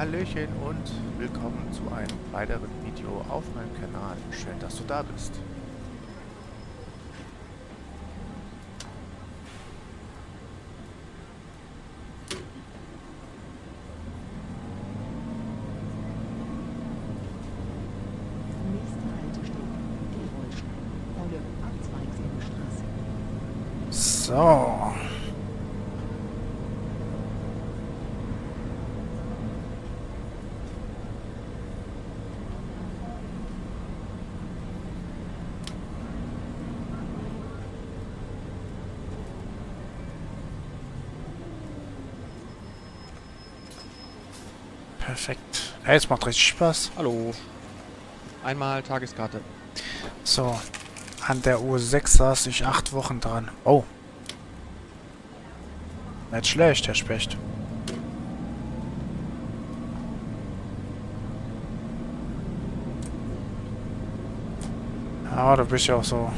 Hallöchen und willkommen zu einem weiteren Video auf meinem Kanal. Schön, dass du da bist. So. Perfekt. Hey, es macht richtig Spaß. Hallo. Einmal Tageskarte. So. An der U6 saß ich acht Wochen dran. Oh. Nicht schlecht, Herr Specht. Ja, du bist ja auch so.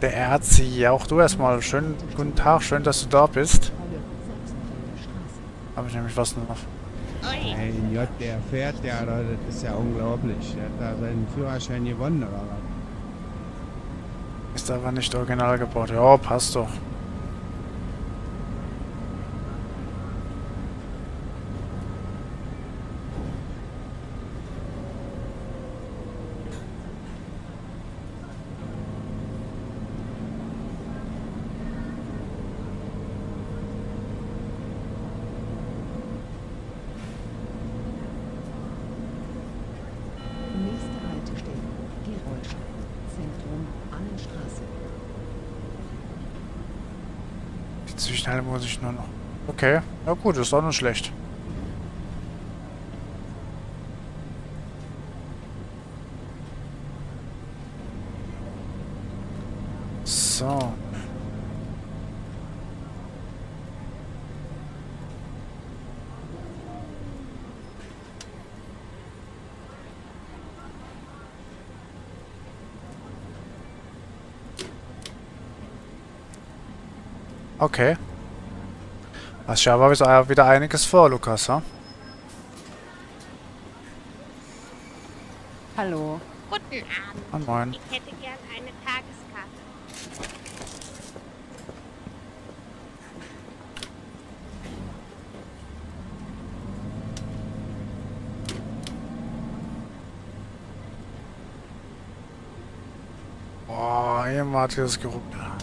Der Erzi, auch du erstmal. Schönen guten Tag, schön, dass du da bist. Habe ich nämlich was noch. Mein Gott, der fährt ja, das ist ja unglaublich. Der hat da seinen Führerschein gewonnen, oder was? Ist aber nicht original gebaut. Ja, passt doch. Nächste Haltestelle, Gerolstein. Zentrum Annenstraße. Die Zwischenhalte muss ich nur noch. Okay, ja gut, ist auch nicht schlecht. So. Okay. Hast ja aber wieder wieder einiges vor, Lukas, ha? Hallo. Guten Abend. Ah, moin. Ich hätte gern eine Tageskarte. Boah, hier das geruckelt.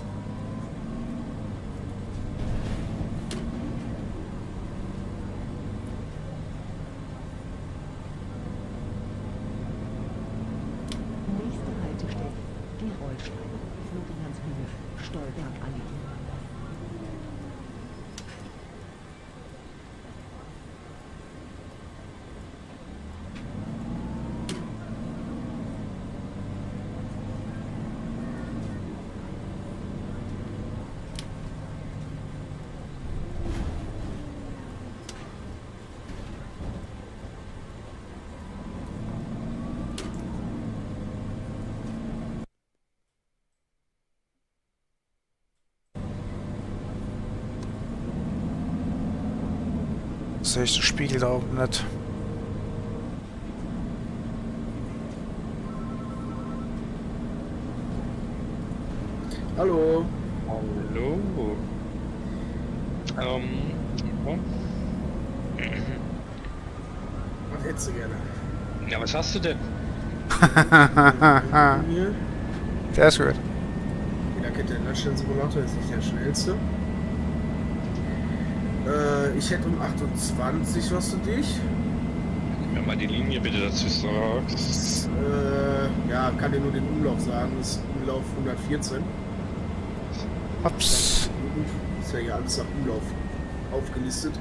Tol yang. Sehe ich den Spiegel da oben nicht. Hallo. Hallo. Ähm, oh. Was hättest du gerne? ja, was hast du denn? Der ist gut. Jeder kennt den Landstellensimulator, ist nicht der schnellste. Äh, ich hätte um 28 was für dich. Gib mir mal die Linie bitte dazu sagst. Äh, ja, kann dir nur den Umlauf sagen. Das ist Umlauf 114. Ups. Ist ja hier alles nach Umlauf aufgelistet.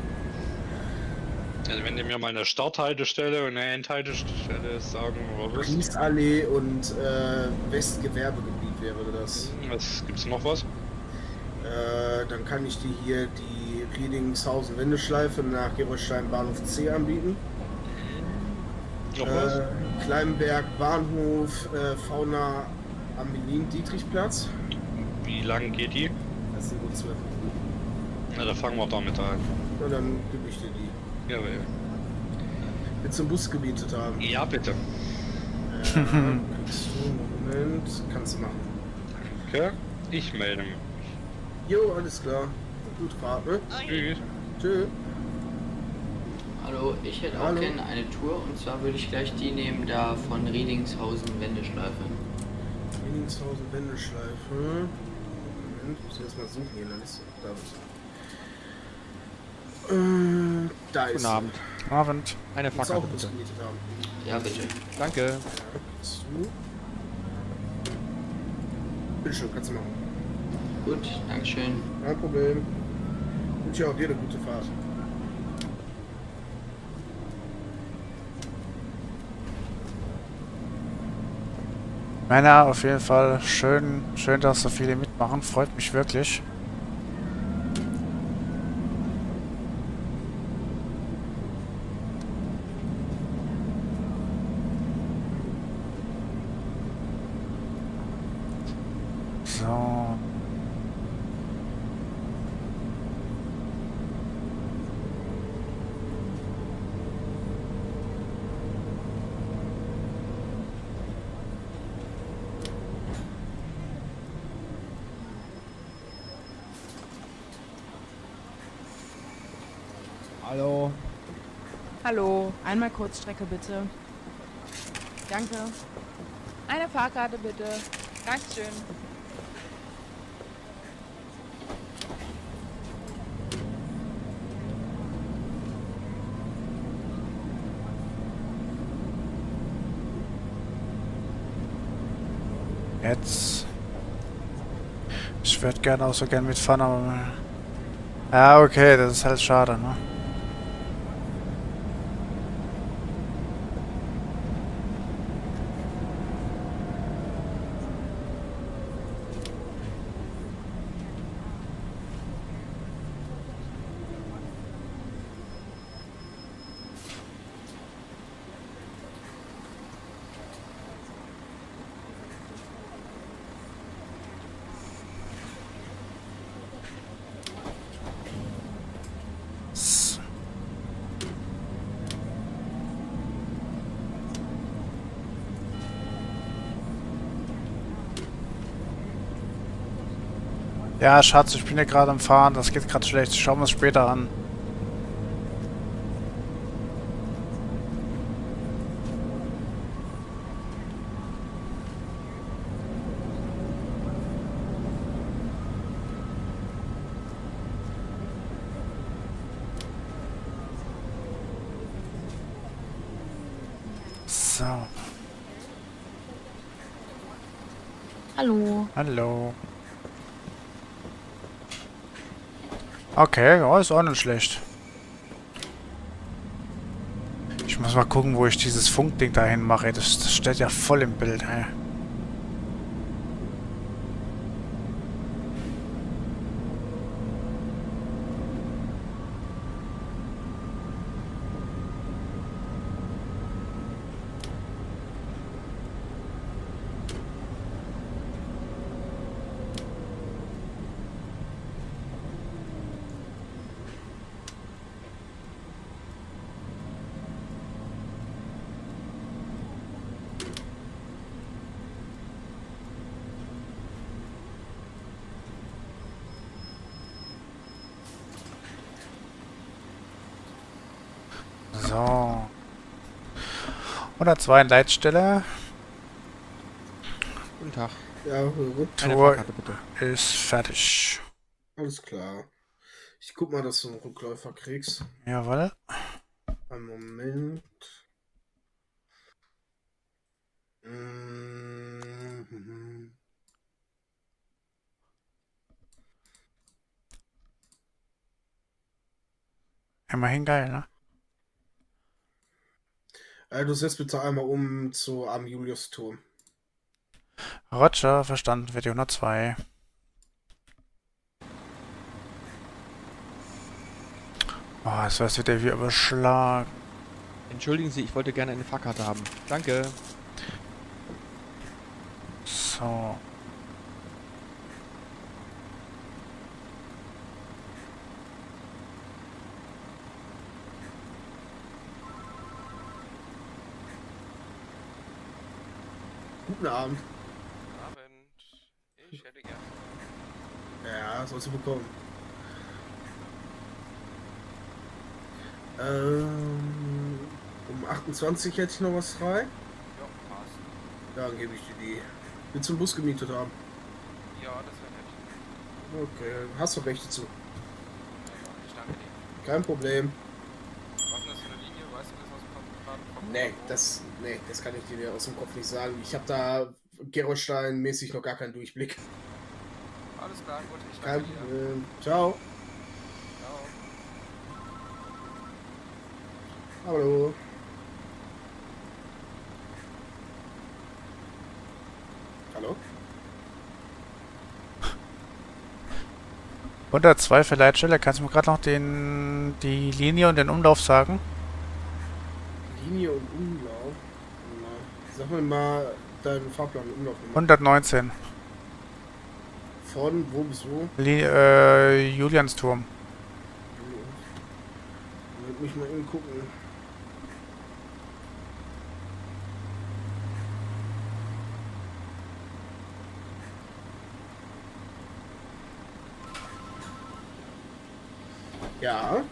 Also wenn du mir mal eine Starthaltestelle und eine Endhaltestelle sagen würdest. Griesallee und äh, Westgewerbegebiet wäre das. Was gibt's noch was? Äh, dann kann ich dir hier die Riedingshausen Wendeschleife nach Gerolstein Bahnhof C anbieten. Noch? Äh, Kleinberg Bahnhof, äh, Fauna Amelin Dietrichplatz. Wie lang geht die? Das sind gut zwölf Minuten. Na, da fangen wir damit an. Und dann gebe ich dir die. Jawohl. Willst du einen Bus gemietet haben? Ja, bitte. Ja, kriegst du, Moment. Kannst du machen. Okay. Ich melde mich. Jo, alles klar. Ne? Tschüss. Tschö. Hallo, ich hätte auch Hallo. gerne eine Tour und zwar würde ich gleich die nehmen da von Riedingshausen Wendeschleife. Wenningshausen Wendeschleife. Moment, muss ich erst mal suchen hier in der Liste. Da ist sie. Äh, da ist Guten sie. Abend. Abend. Eine du auch Bus bitte. gemietet haben? Ja, bitte. Danke. Ja, kriegst du. Bitteschön, kannst du machen. Gut, Dankeschön. Kein Problem. Wünsche auch dir eine gute Fahrt. Männer, auf jeden Fall schön, schön, dass so viele mitmachen. Freut mich wirklich. So. Hallo. Hallo, einmal Kurzstrecke bitte. Danke. Eine Fahrkarte bitte. Dankeschön. Jetzt. Ich würde gerne auch so gern mitfahren, aber... Ja, okay, das ist halt schade, ne? So. Ja, Schatz, ich bin ja gerade am Fahren. Das geht gerade schlecht. Schauen wir es später an. So, Hallo. hallo. Okay, ja, ist auch nicht schlecht. Ich muss mal gucken, wo ich dieses Funkding dahin mache. Das, das steht ja voll im Bild, ey. So. 102 in Leitstelle. Guten Tag. Ja, gut. Tour ist fertig. Alles klar. Ich guck mal, dass du einen Rückläufer kriegst. Jawohl. Einen Moment. Mhm. Immerhin geil, ne? Äh, du setzt bitte einmal um zu am Julius-Turm. Roger, verstanden, wird 102. Oh, es wird wieder wie überschlagen. Entschuldigen Sie, ich wollte gerne eine Fahrkarte haben. Danke. So. Guten Abend. Abend. Ich hätte gern. Ja, sollst du bekommen. Ähm, um 28 hätte ich noch was frei. Ja, passt. Dann gebe ich dir die. Willst du einen Bus gemietet haben? Ja, das wäre nett. Okay, hast du Rechte zu. Ja, ich danke dir. Kein Problem. Was ist das für eine Linie? Weißt du das aus dem Kopf gerade? vom Nee, das, nee, das kann ich dir aus dem Kopf nicht sagen. Ich habe da Gerolstein-mäßig noch gar keinen Durchblick. Alles klar, gut. Ich Kein danke dir. Problem. Ciao. Ciao. Hallo. Hallo? 102 für Leitstelle. Kannst du mir gerade noch den, die Linie und den Umlauf sagen? Und Umlauf. Sag mir mal deinen Fahrplan und Umlauf. 119. Von wo bis wo? Li äh, Juliansturm. Lass mich mal eben gucken. Ja.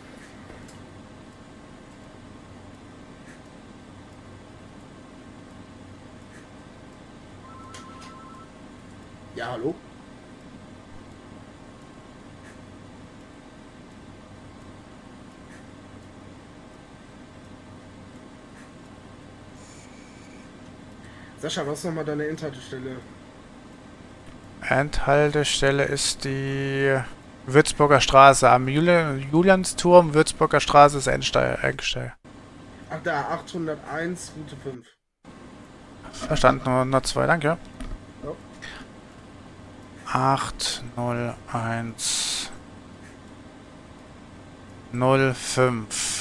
Ja, hallo? Sascha, was ist nochmal deine Endhaltestelle? Endhaltestelle ist die Würzburger Straße. Am Juli Juliansturm, Würzburger Straße ist. Endstelle. Ach da, 801, Route 5. Verstanden, 102, danke. Ja. 801 05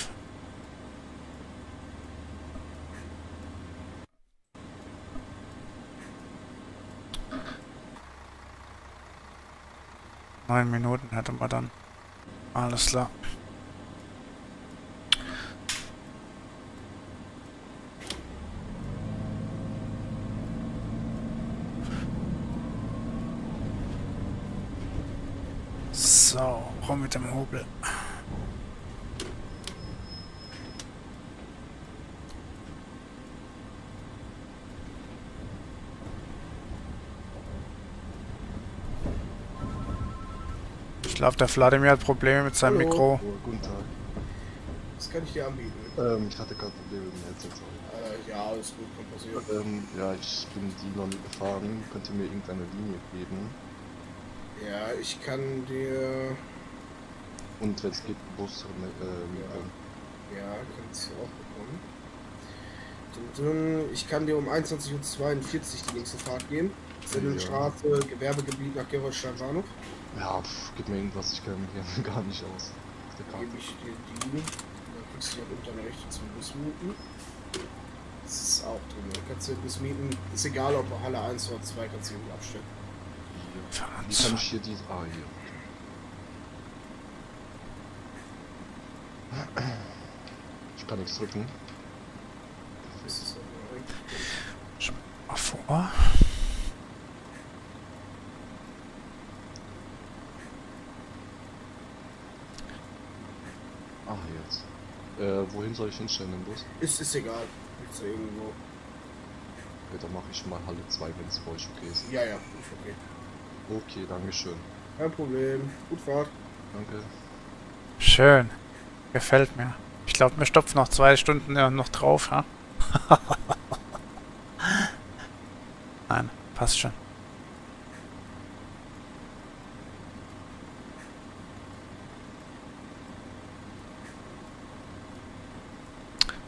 Neun Minuten hätte man dann. Alles klar. So, rum mit dem Hobel. Ich glaube, der Vladimir hat Probleme mit seinem Hallo. Mikro. Oh, guten Tag. Was kann ich dir anbieten? Ähm, ich hatte gerade Probleme mit dem Headset. Äh, ja, alles gut, kann passieren. Ähm, ja, ich bin die noch nie gefahren. Könnt ihr mir irgendeine Linie geben? Ja, ich kann dir. Und wenn es geht, Bus äh, mieten. Ja, kannst du auch bekommen. Dun, dun. Ich kann dir um 21.42 Uhr die nächste Fahrt geben. Sendenstraße, Gewerbegebiet nach Gerolstein Bahnhof. Ja, pff, gib mir irgendwas, ich kenne mich hier gar nicht aus. Der Karte. Gebe ich dir die. Dann kriegst du noch unter deine Rechte zum Bus mieten. Das ist auch drin. Da kannst du den Bus mieten. Ist egal, ob Halle 1 oder 2, kannst du irgendwie abstellen. Hier. Wie kann ich hier die. Ah, hier. Ich kann nichts drücken. Das ist so direkt. Mal vor. Ah, jetzt. Äh, wohin soll ich hinstellen den Bus? Ist, ist egal. Gibt's da irgendwo. Okay, dann mache ich mal Halle 2, wenn es für euch okay ist. Ja, ja, ist okay. Okay, dankeschön. Kein Problem. Gut Fahrt. Danke. Schön. Gefällt mir. Ich glaube, wir stopfen noch zwei Stunden ja noch drauf, ha? Nein, passt schon.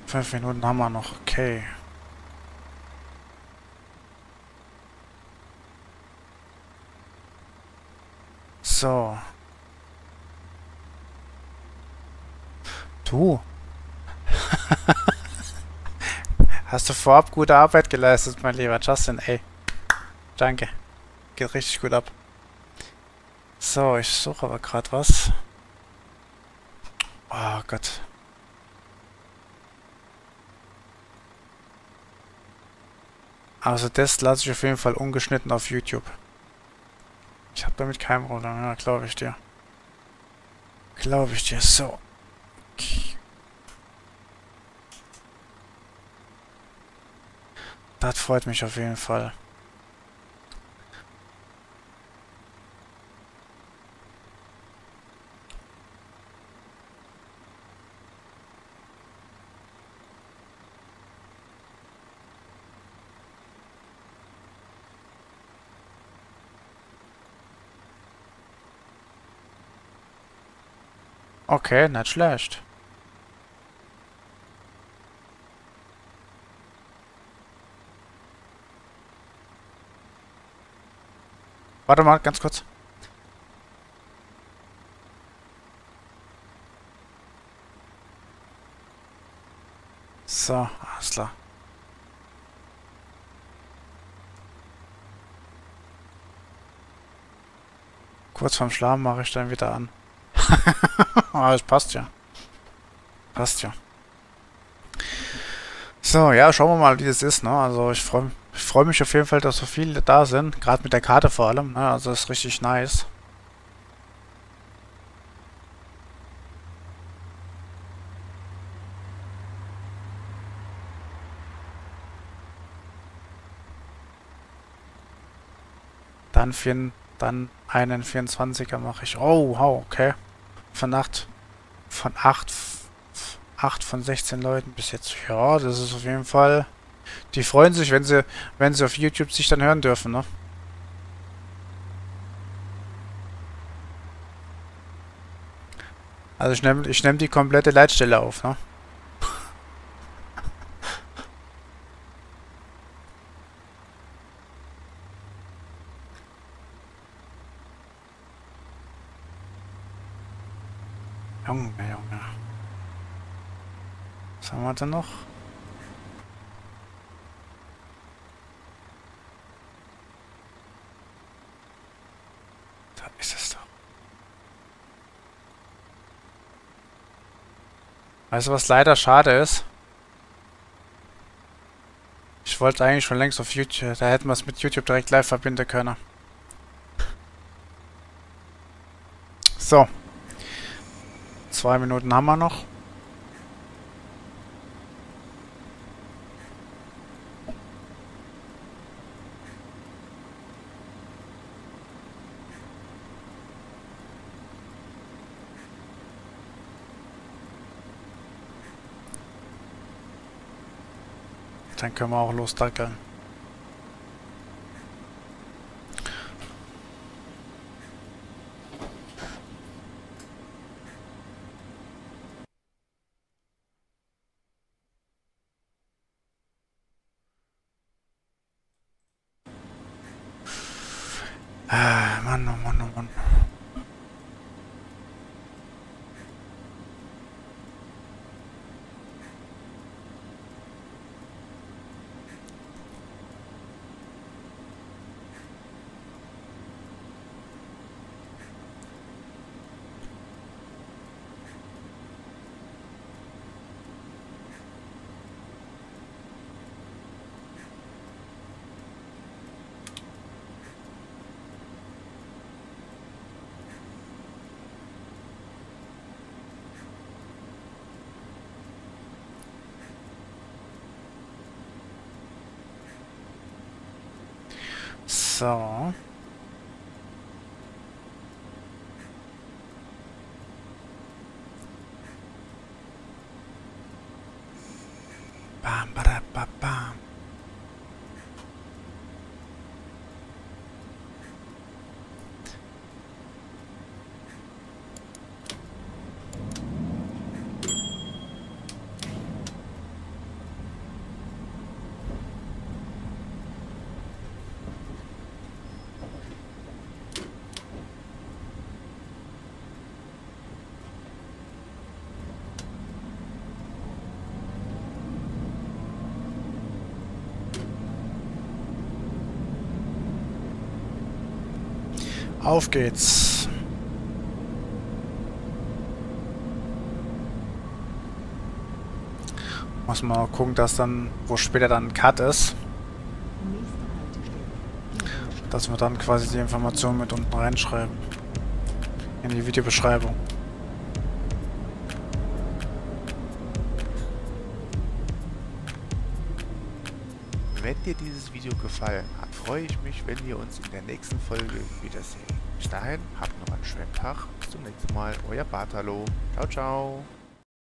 Fünf Minuten haben wir noch, okay. So. Du. Hast du vorab gute Arbeit geleistet, mein lieber Justin, ey. Danke. Geht richtig gut ab. So, ich suche aber gerade was. Oh Gott. Also das lasse ich auf jeden Fall ungeschnitten auf YouTube. Ich habe damit kein Problem, ja, glaube ich dir. Glaube ich dir, so. Das freut mich auf jeden Fall. Okay, nicht schlecht. Warte mal, ganz kurz. So, alles klar. Kurz vorm Schlafen mache ich dann wieder an. Aber es passt ja. Passt ja. So, ja, schauen wir mal, wie das ist, ne? Also ich freue ich freu mich auf jeden Fall, dass so viele da sind. Gerade mit der Karte vor allem, ne? Also das ist richtig nice. Dann, vier, dann einen 24er mache ich. Oh, wow, okay. Von 8 von 8 8 von 16 Leuten bis jetzt. Ja, das ist auf jeden Fall. Die freuen sich, wenn sie wenn sie auf YouTube sich dann hören dürfen, ne? Also ich nehme ich nehm die komplette Leitstelle auf, ne? Junge, Junge. Was haben wir denn noch? Da ist es doch. Weißt du, was leider schade ist? Ich wollte eigentlich schon längst auf YouTube, da hätten wir es mit YouTube direkt live verbinden können. So. Zwei Minuten haben wir noch. Dann können wir auch losdackeln. So. Bam, bada, ba, bam. Auf geht's. Muss mal gucken, dass dann, wo später dann ein Cut ist. Dass wir dann quasi die Informationen mit unten reinschreiben. In die Videobeschreibung. Wenn dir dieses Video gefallen hat, freue ich mich, wenn wir uns in der nächsten Folge wiedersehen. Bis dahin, habt noch einen schönen Tag. Bis zum nächsten Mal. Euer Bartalo. Ciao, ciao.